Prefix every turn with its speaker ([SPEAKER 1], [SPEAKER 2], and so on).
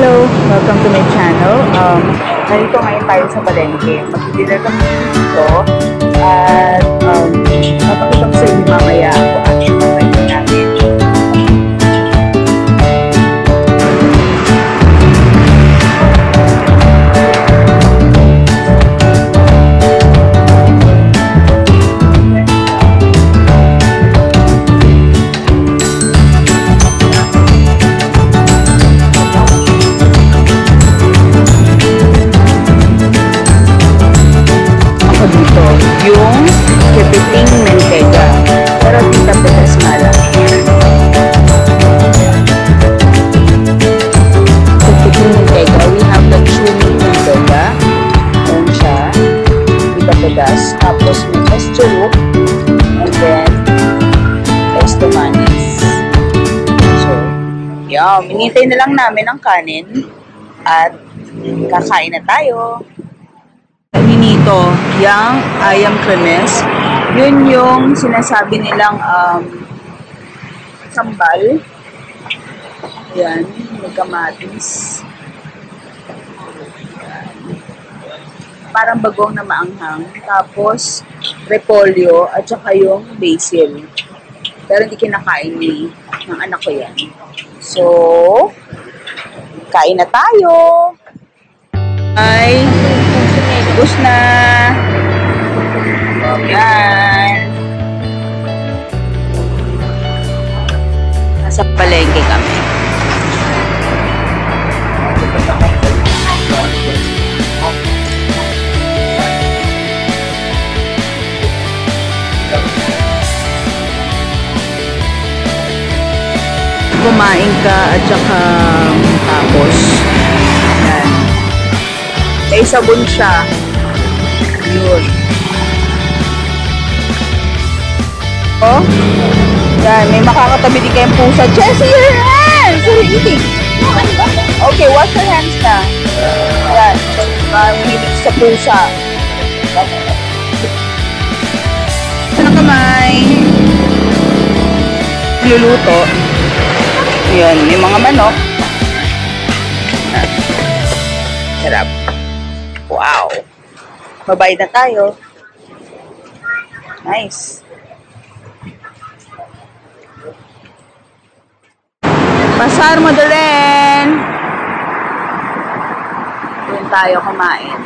[SPEAKER 1] Hello! Welcome to my channel. Um, nandito ngayon tayo sa palengke. Magdidila kami dito at Petres. Tapos may esturup. And then, estomanis. So, yum. Inintay na lang namin ang kanin. At kakain na tayo. Ninito, yung ayam cremes, yun yung sinasabi nilang um, sambal. Yan, may kamatis. Parang bagong na maanghang. Tapos, repolyo at saka yung basil. Pero hindi kinakain ni ng anak ko yan. So, kain na tayo! Ay, ubus na. Yan. Nasa palengke kami. Kumain ka at saka tapos yan. May sabon siya. Yun. Oh. Yan, may makakatabi din kayong pusa. Jessie, your hands! What are you eating? Okay, wash your hands na. Yan. Mahilig sa pusa. Ito na kamay. Luluto. Yan, may mga manok. Yan. Sarap. Wow. Babayad na tayo. Nice. Pasar Madalen. Doon tayo kumain.